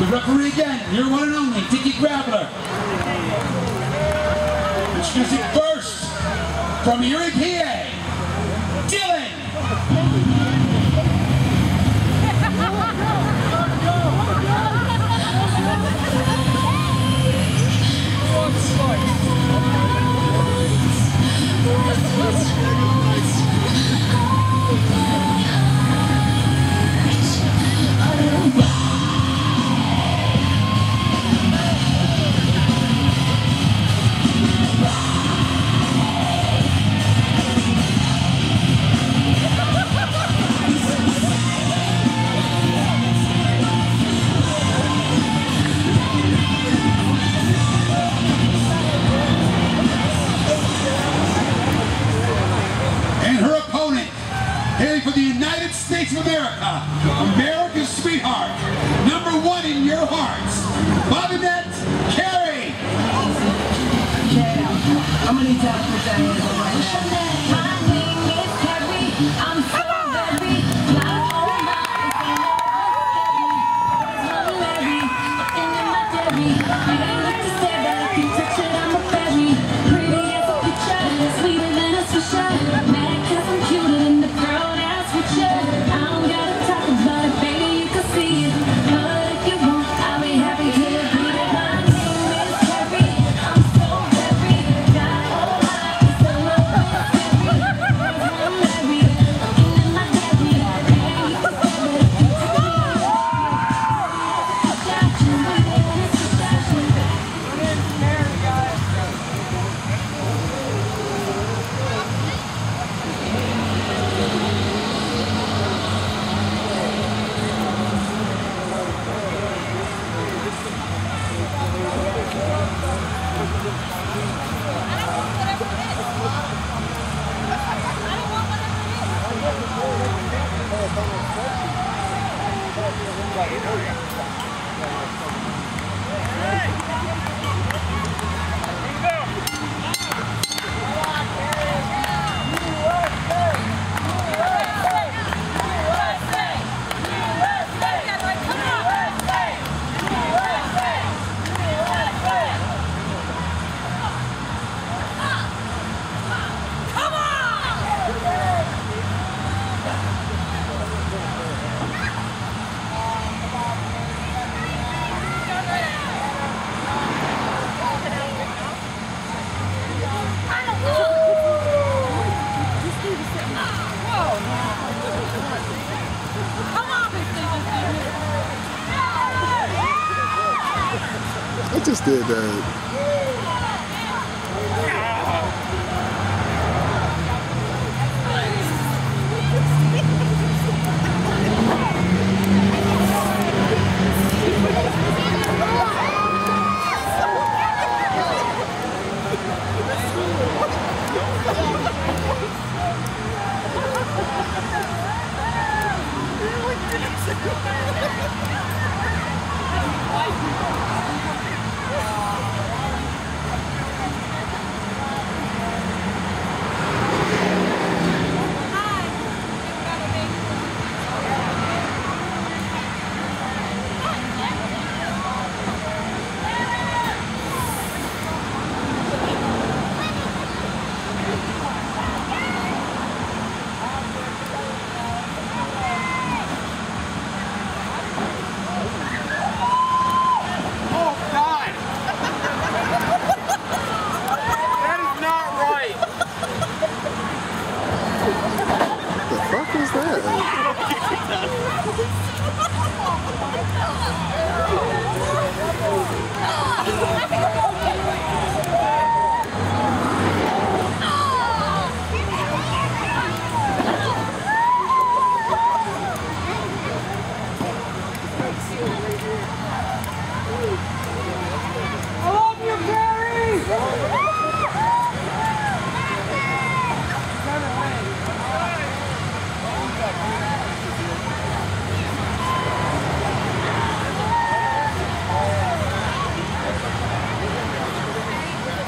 The referee again, your one and only, Dickie Graveler. Introducing first, from Erie, PA, How many times was that in right now? I just did that.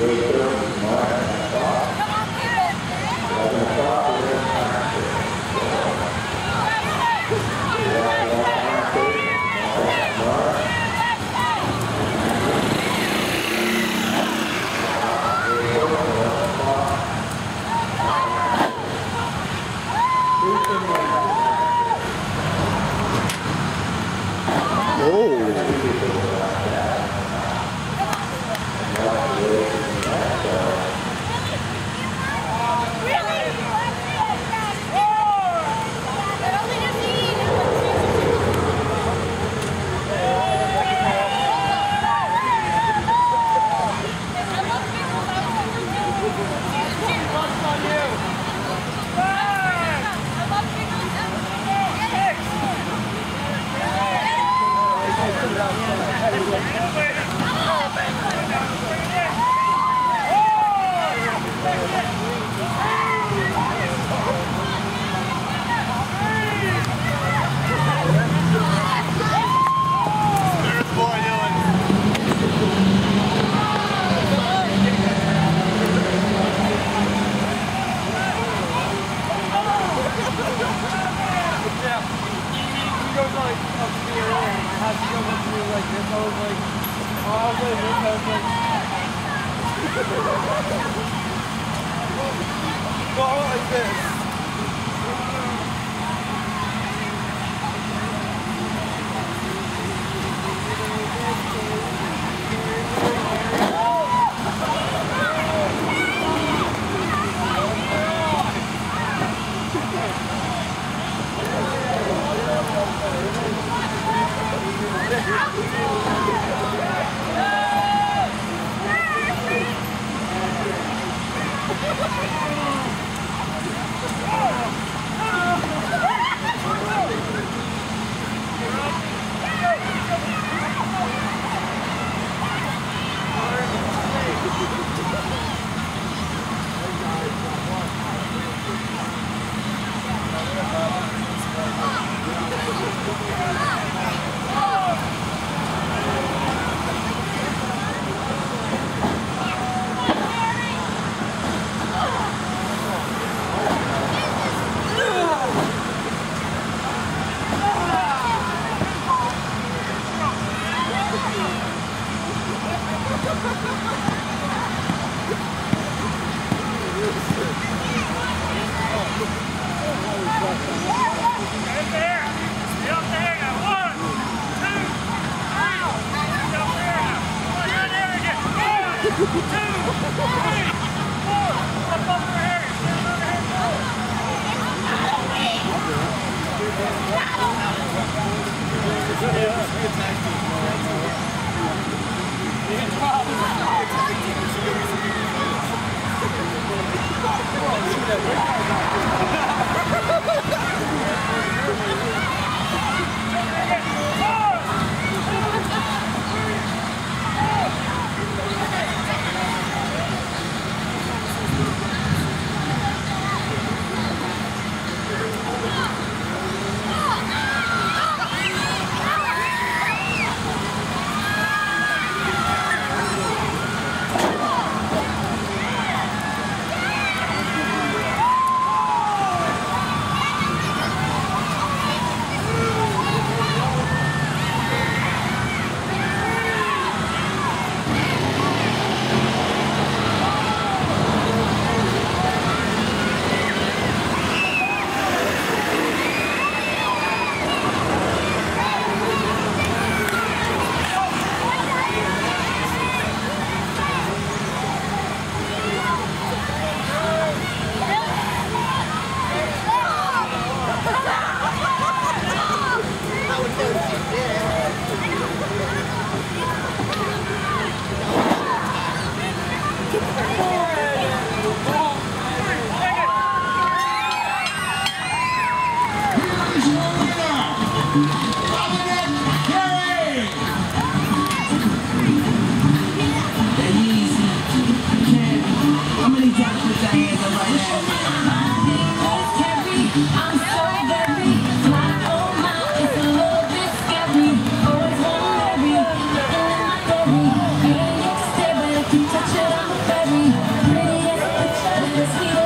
Nuestro had to go to like this. I was like, oh, I was like this. I was like, like this. two, three, four. Up over here. It's not a week. this you.